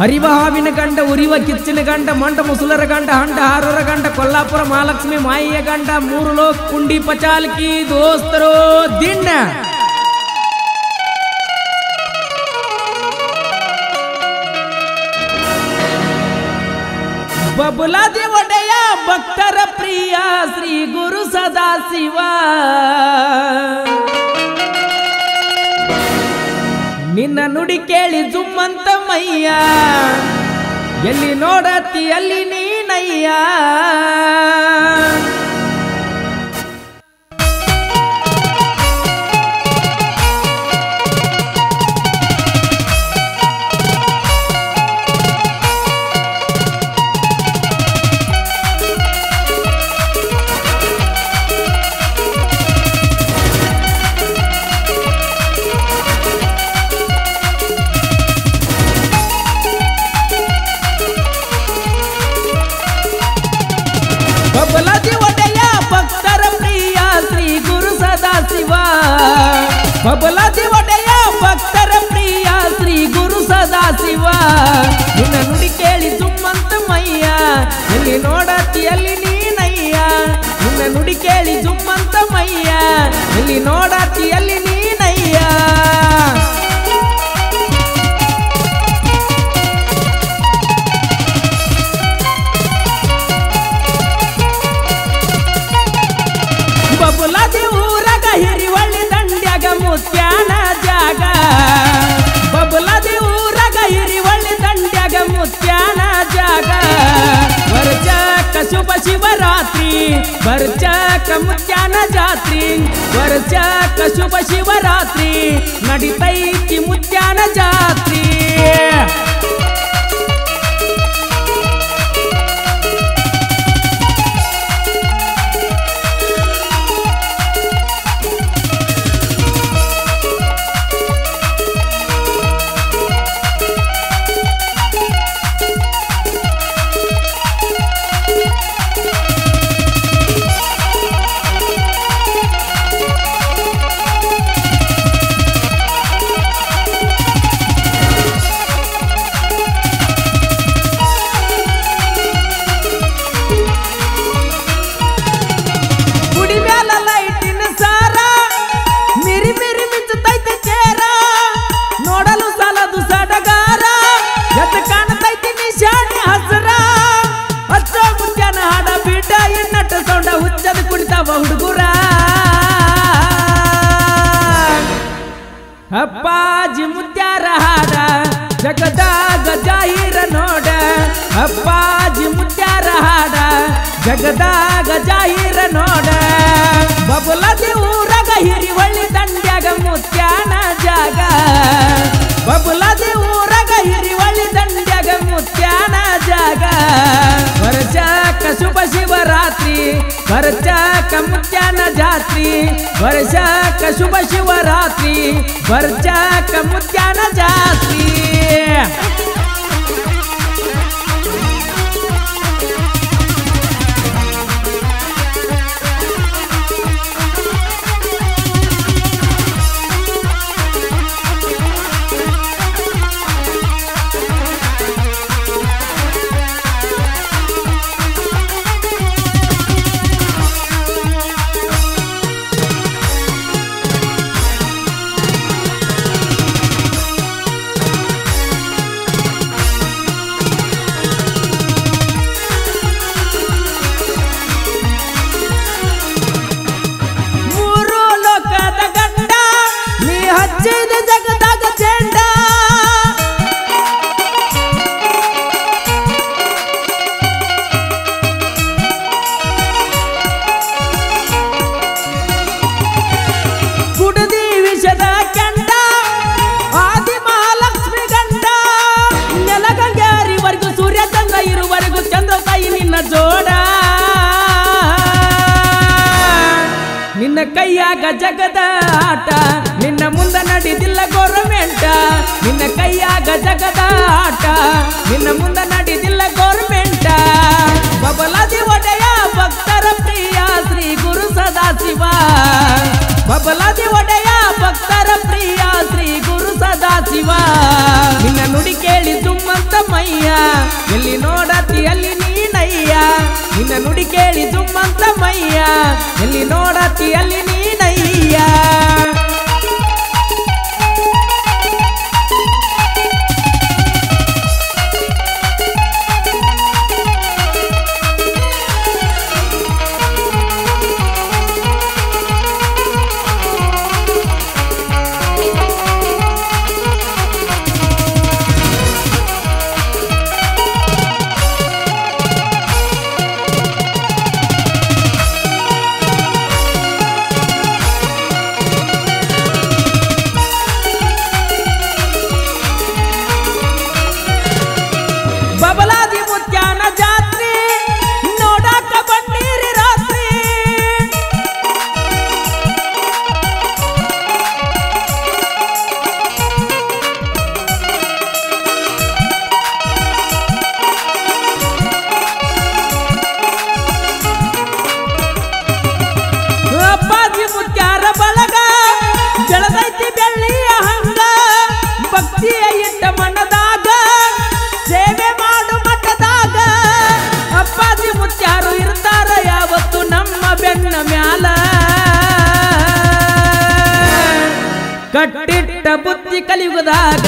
ಹರಿವ ಹಾವಿನ ಗಂಡ, ಉರಿವ ಕಿಚ್ಚಿನ ಗಂಡ, ಮಂಡ ಮುಸುಲರ ಗಂಡ, ಹಂಡ ಹಾರರ ಗಂಡ, ಕೊಲ್ಲಾಪುರ ಮಹಾಲಕ್ಷ್ಮಿ ಮಾಯಿಯ ಗಂಡ, ಮೂರು ಲೋಕ್ ಕುಂಡಿ ಪಚಾಲ್ಕಿ ದೋಸ್ತರೋ, ದಿಣ್ಣ. ಬಬುಲಾ ಒಡೆಯ ಭಕ್ತರ ಪ್ರಿಯ ಶ್ರೀ ಗುರು ಸದಾ ಶಿವ. ನಿನ್ನ ನುಡಿ ಕೇಳಿ ಜುಮ್ಮಂತ ಮಯ್ಯ ಎಲ್ಲಿ ನೋಡತ್ತಿ ಅಲ್ಲಿ ನೀನಯ್ಯ. ಸದಾಶಿವ ನಿನ್ನ ನುಡಿ ಕೇಳಿ ಸುಮ್ಮಂತ ಮಯ್ಯ. ಎಲ್ಲಿ ನೋಡತಿ, ಅಲ್ಲಿ ನೀನಯ್ಯ. ನಿನ್ನ ನುಡಿ ಕೇಳಿ ಸುಮ್ಮಂತ ಮಯ್ಯ. ಎಲ್ಲಿ ನೋಡತಿ, ಅಲ್ಲಿ ನೀನಯ್ಯ. शिवरात्री वरच्या कमुख्यान जात्री वरच्या कशुभ शिवरात्री की मुख्यान जात्री. ಜಗದಾಗ ಜಾಹಿರ ನೋಡ ಬಬುಲದಿ ಊರಗ ಹಿರಿವಳ್ಳಿ ದಂಡ್ಯಾಗ ಮುತ್ಯಾನ ಜಾಗ ಬಬುಲದಿ ಊರಗ ಹಿರಿವಳ್ಳಿ ದಂಡ್ಯಾಗ ಮುತ್ಯಾನ ಜಾಗ ವರ್ಷಕ ಶುಭ ಶಿವರಾತ್ರಿ ವರ್ಷಕ ಮುತ್ಯಾನ ಜಾತ್ರಿ ವರ್ಷಕ ಶುಭ ಶಿವರಾತ್ರಿ ವರ್ಷಕ ಮುತ್ಯಾನ ಜಾತ್ರಿ ನಿನ್ನ ಕೈಯಾಗ ಜಗದ ಆಟ ನಿನ್ನ ಮುಂದ ನಡಿದಿಲ್ಲ ಗೋರ್ಮೆಂಟ ನಿನ್ನ ಕೈಯಾಗ ಜಗದ ಆಟ ನಿನ್ನ ಮುಂದ ನಡಿದಿಲ್ಲ ಗೋರ್ಮೆಂಟ ಬಬಲಾದಿ ಒಡೆಯ ಭಕ್ತರ ಪ್ರಿಯ ಶ್ರೀ ಗುರು ಸದಾಶಿವ ಬಬಲಾದಿ ಒಡೆಯ ಭಕ್ತರ ಎಲ್ಲಿ ನೋಡತಿ ಅಲ್ಲಿ ಕಲಿಯುಗದಾಗ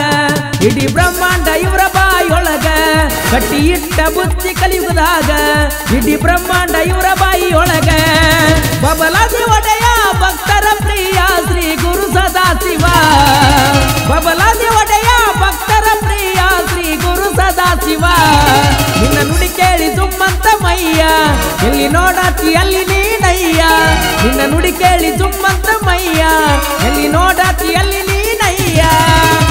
ಇಡೀ ಬ್ರಹ್ಮಾಂಡ ಇವರ ಬಾಯಿಯೊಳಗ ಕಟ್ಟಿ ಇಟ್ಟ ಬುದ್ಧಿ ಕಲಿಯುಗದಾಗ ಇಡೀ ಬ್ರಹ್ಮಾಂಡ ಇವರ ಬಾಯಿಯೊಳಗ ಬಬಲಾದಿ ಒಡೆಯ ಭಕ್ತರ ಪ್ರಿಯ ಶ್ರೀ ಗುರು ಸದಾಶಿವ ಬಬಲಾದಿ ಒಡೆಯ ಭಕ್ತರ ಪ್ರಿಯ ಶ್ರೀ ಗುರು ಸದಾಶಿವ ನಿನ್ನ ನುಡಿ ಕೇಳಿ ಸುಮ್ಮಂತ ಮಯ್ಯ ಎಲ್ಲಿ ನೋಡತಿ ಅಲ್ಲಿ ನೀನಯ್ಯ ನಿನ್ನ ನುಡಿ ಕೇಳಿ ಸುಮ್ಮಂತ ಮಯ್ಯ ಎಲ್ಲಿ ನೋಡತಿ ಅಲ್ಲಿ Bahia.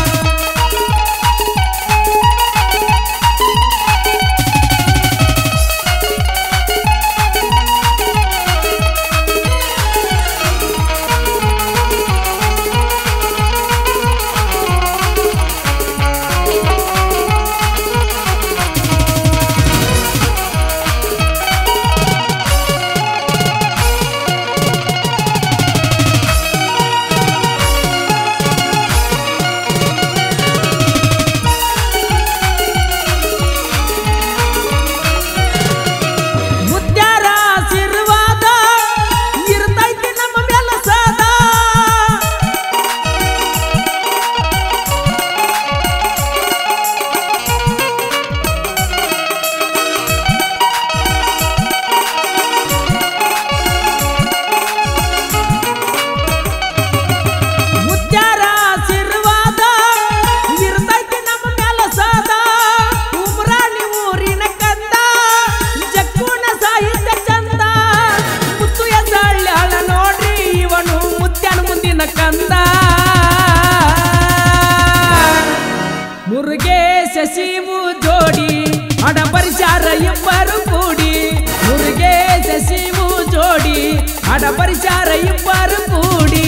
ಪರಿಚಾರ ಇಬ್ಬರು ಕೂಡಿ.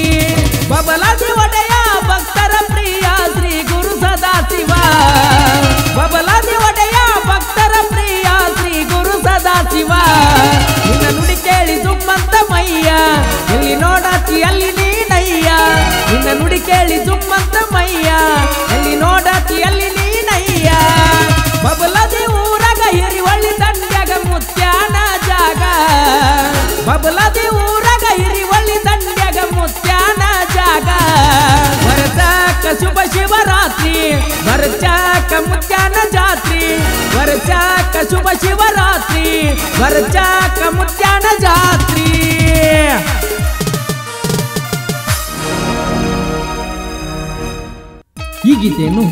ಬಬಲಾದಿ ಒಡೆಯ ಭಕ್ತರ ಪ್ರಿಯ ಶ್ರೀ ಗುರು ಸದಾಶಿವ. ಬಬಲಾದಿ ಒಡೆಯ ಭಕ್ತರ ಪ್ರಿಯ ಶ್ರೀ ಗುರು ಸದಾಶಿವ. ನಿನ್ನ ನುಡಿ ಕೇಳಿ ಸುಮ್ಮಂತ ಮಯ್ಯ ಎಲ್ಲಿ ನೋಡಾಚಿ ಅಲ್ಲಿ ನೀನಯ್ಯ. ನಿನ್ನ ನುಡಿ ಕೇಳಿ ಸುಮ್ಮಂತ ಮಯ್ಯ ಎಲ್ಲಿ ನೋಡಾಚಿ ಅಲ್ಲಿ ನೀನಯ್ಯ. ಬಬಲದಿ ಊರಗ ಹಿರಿವಳ್ಳಿ ತಂಡ್ಯಾಗ ಮುತ್ಯಾನ ಜಾಗ. ಬಬಲದಿ ಊರಗ ಹಿರಿವಳ್ಳಿ ದಂಡ್ಯಾಗ ಮುತ್ಯಾನ ಜಾಗ. ವರಚಾಕ ಶುಭ ಶಿವರಾತ್ರಿ ವರಚಾಕ ಮುತ್ಯಾನ ಜಾತ್ರಿ. ವರಚಾಕ ಶುಭ ಶಿವರಾತ್ರಿ ವರಚಾಕ ಮುತ್ಯಾನ ಜಾತ್ರಿ. ಈ ಗೀತೆಯನ್ನು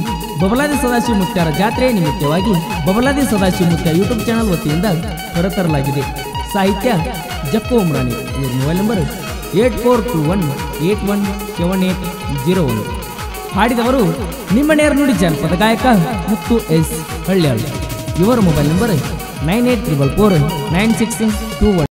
ಬಬಲಾದಿ ಸದಾಶಿವ ಮುತ್ಯಾರ ಜಾತ್ರೆಯ ನಿಮಿತ್ತವಾಗಿ ಬಬಲಾದಿ ಸದಾಶಿವ ಮುತ್ಯ ಯೂಟ್ಯೂಬ್ ಚಾನಲ್ ವತಿಯಿಂದ ಹೊರತರಲಾಗಿದೆ. ಸಾಹಿತ್ಯ ಜಕ್ಕು ಉಮ್ರಾನಿ ಇವ್ರ mobile number eight four two one eight one seven eight zero one. ಹಾಡಿದವರು ನಿಮ್ಮ ನೇರ ನುಡಿ ಜನಪದ ಗಾಯಕ ಮುತ್ತು ಎಸ್ ಹಳ್ಳಿಯಾಳು ಇವರ mobile number nine eight triple four nine six two one.